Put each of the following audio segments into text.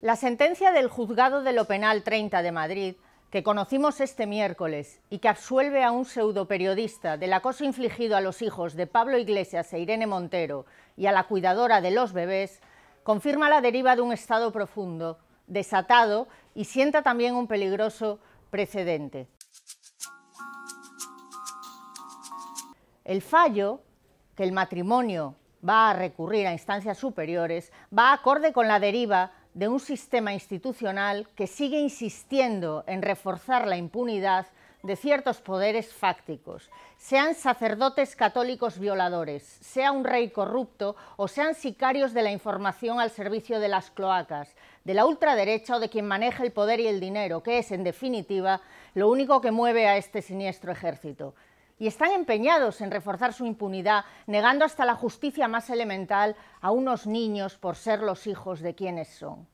La sentencia del Juzgado de lo Penal 30 de Madrid, que conocimos este miércoles y que absuelve a un pseudoperiodista del acoso infligido a los hijos de Pablo Iglesias e Irene Montero y a la cuidadora de los bebés, confirma la deriva de un Estado profundo, desatado y sienta también un peligroso precedente. El fallo, que el matrimonio va a recurrir a instancias superiores, va acorde con la deriva de un sistema institucional que sigue insistiendo en reforzar la impunidad de ciertos poderes fácticos, sean sacerdotes católicos violadores, sea un rey corrupto o sean sicarios de la información al servicio de las cloacas, de la ultraderecha o de quien maneja el poder y el dinero, que es, en definitiva, lo único que mueve a este siniestro ejército y están empeñados en reforzar su impunidad, negando hasta la justicia más elemental a unos niños por ser los hijos de quienes son.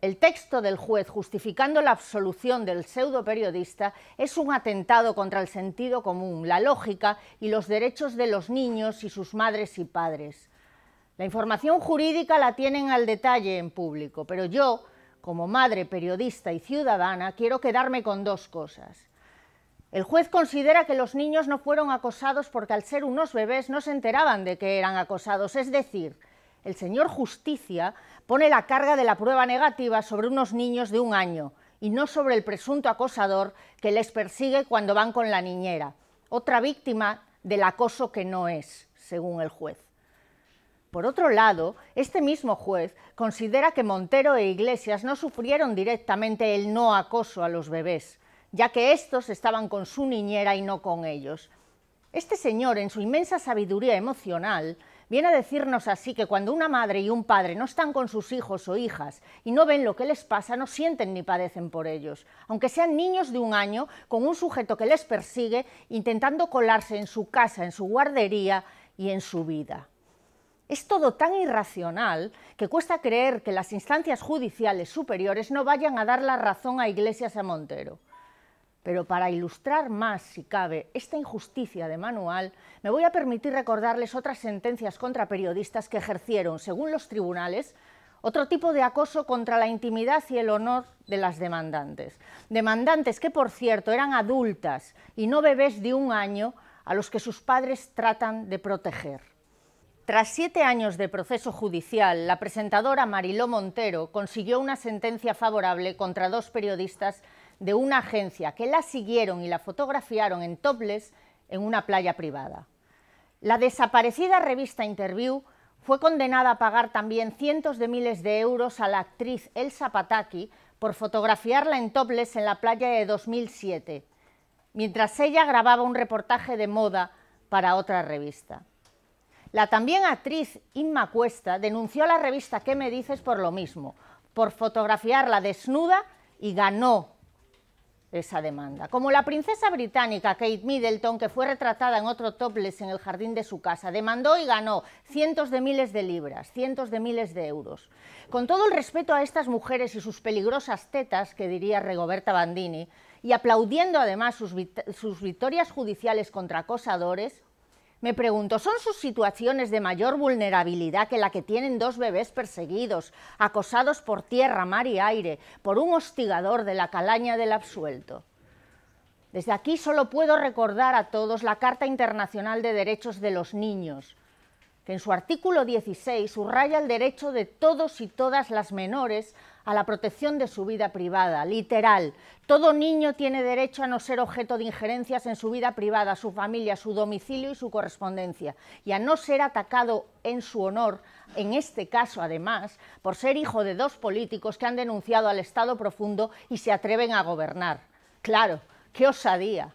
El texto del juez justificando la absolución del pseudo periodista es un atentado contra el sentido común, la lógica y los derechos de los niños y sus madres y padres. La información jurídica la tienen al detalle en público, pero yo, como madre, periodista y ciudadana, quiero quedarme con dos cosas. El juez considera que los niños no fueron acosados porque al ser unos bebés no se enteraban de que eran acosados, es decir, el señor Justicia pone la carga de la prueba negativa sobre unos niños de un año y no sobre el presunto acosador que les persigue cuando van con la niñera, otra víctima del acoso que no es, según el juez. Por otro lado, este mismo juez considera que Montero e Iglesias no sufrieron directamente el no acoso a los bebés, ya que estos estaban con su niñera y no con ellos. Este señor, en su inmensa sabiduría emocional, viene a decirnos así que cuando una madre y un padre no están con sus hijos o hijas y no ven lo que les pasa, no sienten ni padecen por ellos, aunque sean niños de un año con un sujeto que les persigue intentando colarse en su casa, en su guardería y en su vida. Es todo tan irracional que cuesta creer que las instancias judiciales superiores no vayan a dar la razón a Iglesias a Montero. Pero para ilustrar más, si cabe, esta injusticia de manual, me voy a permitir recordarles otras sentencias contra periodistas que ejercieron, según los tribunales, otro tipo de acoso contra la intimidad y el honor de las demandantes. Demandantes que, por cierto, eran adultas y no bebés de un año a los que sus padres tratan de proteger. Tras siete años de proceso judicial, la presentadora Mariló Montero consiguió una sentencia favorable contra dos periodistas de una agencia que la siguieron y la fotografiaron en topless en una playa privada. La desaparecida revista Interview fue condenada a pagar también cientos de miles de euros a la actriz Elsa Pataki por fotografiarla en topless en la playa de 2007, mientras ella grababa un reportaje de moda para otra revista. La también actriz Inma Cuesta denunció a la revista ¿Qué me dices? por lo mismo, por fotografiarla desnuda y ganó esa demanda. Como la princesa británica Kate Middleton, que fue retratada en otro topless en el jardín de su casa, demandó y ganó cientos de miles de libras, cientos de miles de euros. Con todo el respeto a estas mujeres y sus peligrosas tetas, que diría Regoberta Bandini, y aplaudiendo además sus, sus victorias judiciales contra acosadores, me pregunto, ¿son sus situaciones de mayor vulnerabilidad que la que tienen dos bebés perseguidos, acosados por tierra, mar y aire, por un hostigador de la calaña del absuelto? Desde aquí solo puedo recordar a todos la Carta Internacional de Derechos de los Niños, que en su artículo 16 subraya el derecho de todos y todas las menores a la protección de su vida privada, literal. Todo niño tiene derecho a no ser objeto de injerencias en su vida privada, su familia, su domicilio y su correspondencia, y a no ser atacado en su honor, en este caso además, por ser hijo de dos políticos que han denunciado al Estado profundo y se atreven a gobernar. Claro, qué osadía.